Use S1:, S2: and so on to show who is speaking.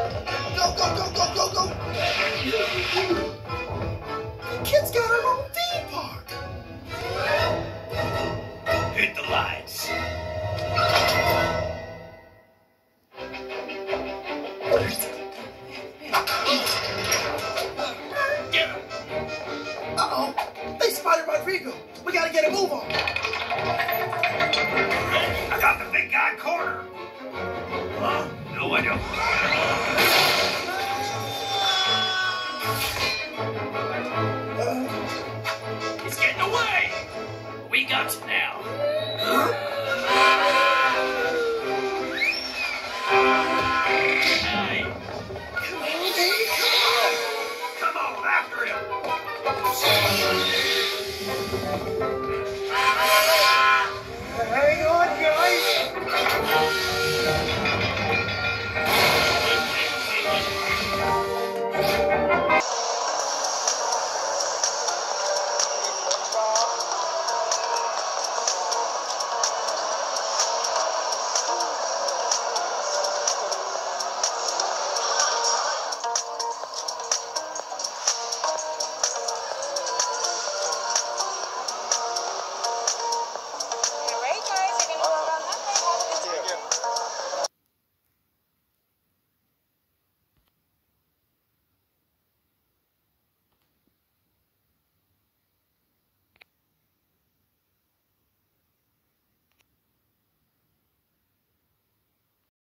S1: Go, go, go, go, go, go! The Kid's got her own theme park!
S2: Hit the lights.
S1: Uh-oh! They spotted Rodrigo! We gotta get a move on!
S2: we got now. Hey. Come on, after him.